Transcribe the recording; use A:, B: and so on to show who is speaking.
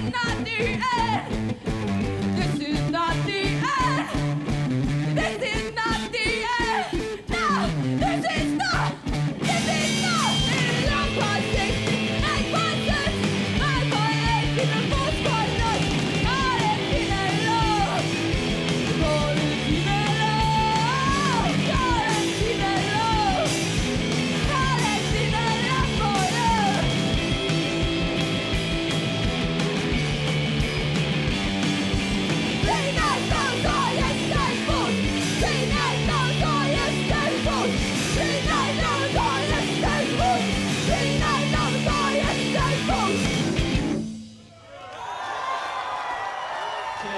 A: is not the end. This is not the end.